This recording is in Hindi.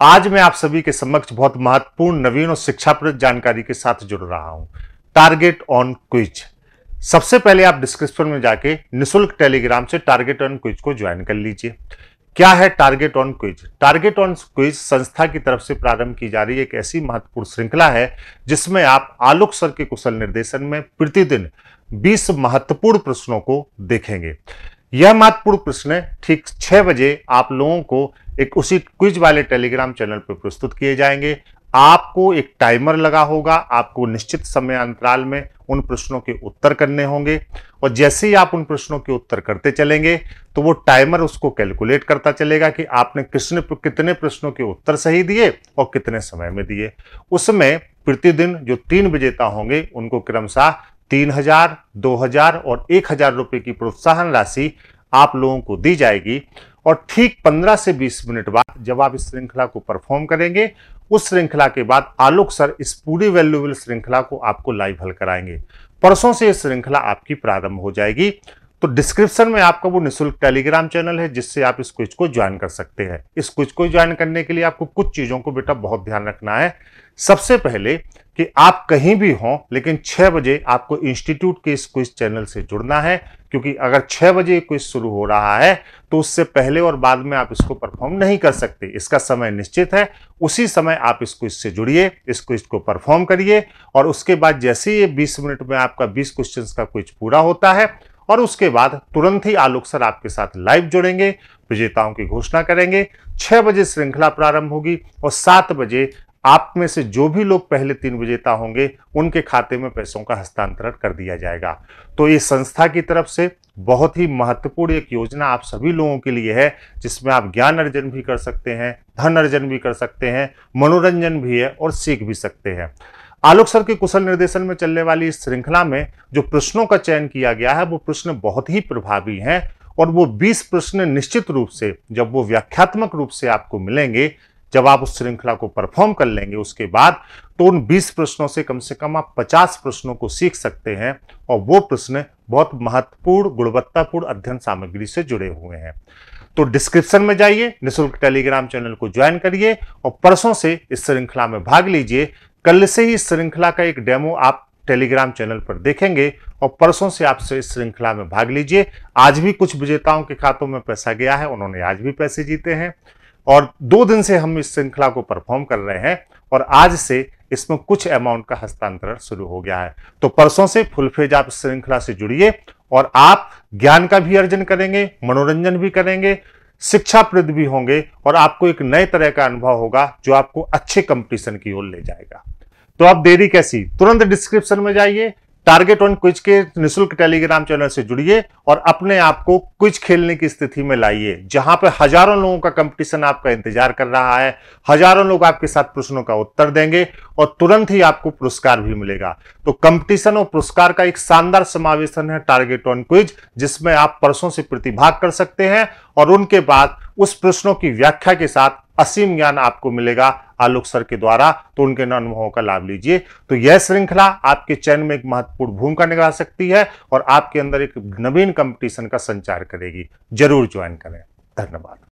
आज मैं आप सभी के समक्ष बहुत महत्वपूर्ण नवीन और शिक्षाप्रद जानकारी के साथ जुड़ रहा हूँ। टारगेट ऑन क्विज सबसे पहले आप डिस्क्रिप्शन में जाके निशुल्क टेलीग्राम से टारगेट ऑन क्विज को ज्वाइन कर लीजिए। क्या है target on quiz target on quiz संस्था की तरफ़ से प्रारंभ की जा रही एक ऐसी महत्वपूर्ण श्रृंखला है जिसमें आप आलोक सर के कुशल निर्देशन में प्रतिदिन 20 महत्वपूर्ण प्रश्नों को देखेंगे। यह महत्वपूर्ण प्रश्न ठीक छह बजे आप लोगों को एक उसी क्विज वाले टेलीग्राम चैनल पर प्रस्तुत किए जाएँगे। आपको एक टाइमर लगा होगा, आपको निश्चित समय अंतराल में उन प्रश्नों के उत्तर करने होंगे। और जैसे ही आप उन प्रश्नों के उत्तर करते चलेंगे तो वो टाइमर उसको कैलकुलेट करता चलेगा कि आपने किसने कितने प्रश्नों के उत्तर सही दिए और कितने समय में दिए। उसमें प्रतिदिन जो तीन विजेता होंगे, उनको क्रमशः तीन हज़ार, दो हज़ार और एक हज़ार रुपए की प्रोत्साहन राशि आप लोगों को दी जाएगी। और ठीक 15 से 20 मिनट बाद जब आप इस श्रृंखला को परफॉर्म करेंगे, उस श्रृंखला के बाद आलोक सर इस पूरी वैल्यूबल श्रृंखला को आपको लाइव हल कराएँगे। परसों से यह श्रृंखला आपकी प्रारंभ हो जाएगी। तो डिस्क्रिप्शन में आपका वो निःशुल्क टेलीग्राम चैनल है, जिससे आप इस क्विज को ज्वाइन कर सकते हैं। इस क्विज को ज्वाइन करने के लिए आपको कुछ चीज़ों को बेटा बहुत ध्यान रखना है। सबसे पहले कि आप कहीं भी हों, लेकिन छह बजे आपको इंस्टीट्यूट के इस क्विज चैनल से जुड़ना है, क्योंकि अगर छह बजे क्विज शुरू हो रहा है तो उससे पहले और बाद में आप इसको परफॉर्म नहीं कर सकते। इसका समय निश्चित है। उसी समय आप इस क्विज से जुड़िए, इस क्विज को परफॉर्म करिए, और उसके बाद जैसे ये 20 मिनट में आपका 20 क्वेश्चंस का क्विज पूरा होता है, और उसके बाद तुरंत ही आलोक सर आपके साथ लाइव जुड़ेंगे, विजेताओं की घोषणा करेंगे। छह बजे श्रृंखला प्रारंभ होगी, और सात बजे आप में से जो भी लोग पहले तीन विजेता होंगे, उनके खाते में पैसों का हस्तांतरण कर दिया जाएगा। तो ये संस्था की तरफ़ से बहुत ही महत्वपूर्ण एक योजना आप सभी लोगों के लिए है, जिसमें आप ज्ञान अर्जन भी कर सकते हैं, धन अर्जन भी कर सकते हैं, मनोरंजन भी है और सीख भी सकते हैं। आलोक सर के कुशल निर्देशन में चलने वाली इस श्रृंखला में जो प्रश्नों का चयन किया गया है, वो प्रश्न बहुत ही प्रभावी हैं और वो 20 प्रश्न निश्चित रूप से, जब वो व्याख्यात्मक रूप से आपको मिलेंगे जब आप उस श्रृंखला को परफॉर्म कर लेंगे, उसके बाद तो उन 20 प्रश्नों से कम से कम आप 50 प्रश्नों को सीख सकते हैं और वो प्रश्न बहुत महत्वपूर्ण, गुणवत्तापूर्ण अध्ययन सामग्री से जुड़े हुए हैं। तो डिस्क्रिप्शन में जाइए, निःशुल्क टेलीग्राम चैनल को ज्वाइन करिए और परसों से इस श्रृंखला में भाग लीजिए। कल से ही इस श्रृंखला का एक डेमो आप टेलीग्राम चैनल पर देखेंगे और परसों से आपसे इस श्रृंखला में भाग लीजिए। आज भी कुछ विजेताओं के खातों में पैसा गया है, उन्होंने आज भी पैसे जीते हैं। और दो दिन से हम इस श्रृंखला को परफॉर्म कर रहे हैं और आज से इसमें कुछ अमाउंट का हस्तांतरण शुरू हो गया है। तो परसों से फुल फ़ेज़ आप इस श्रृंखला से जुड़िए और आप ज्ञान का भी अर्जन करेंगे, मनोरंजन भी करेंगे, शिक्षाप्रद भी होंगे और आपको एक नए तरह का अनुभव होगा जो आपको अच्छे कंपटीशन की ओर ले जाएगा। तो आप देरी कैसी? तुरंत डिस्क्रिप्शन में जाइए। टारगेट ऑन क्विज के निशुल्क टेलीग्राम चैनल से जुड़िए और अपने आप को क्विज खेलने की स्थिति में लाइए, जहाँ पर हज़ारों लोगों का कंपटीशन आपका इंतज़ार कर रहा है, हज़ारों लोग आपके साथ प्रश्नों का उत्तर देंगे और तुरंत ही आपको पुरस्कार भी मिलेगा। तो कंपटीशन और पुरस्कार का एक शानदार समावेशन है टारगेट ऑन क्विज, जिसमें आप परसों से प्रतिभाग कर सकते हैं और उनके बाद उस प्रश्नों की व्याख्या के साथ असीम ज्ञान आपको मिलेगा। आलोक सर के द्वारा तो उनके अनुभवों का लाभ लीजिए। तो यह श्रृंखला आपके चयन में एक महत्वपूर्ण भूमिका निभा सकती है और आपके अंदर एक नवीन कंपटीशन का संचार करेगी। ज़रूर ज्वाइन करें। धन्यवाद।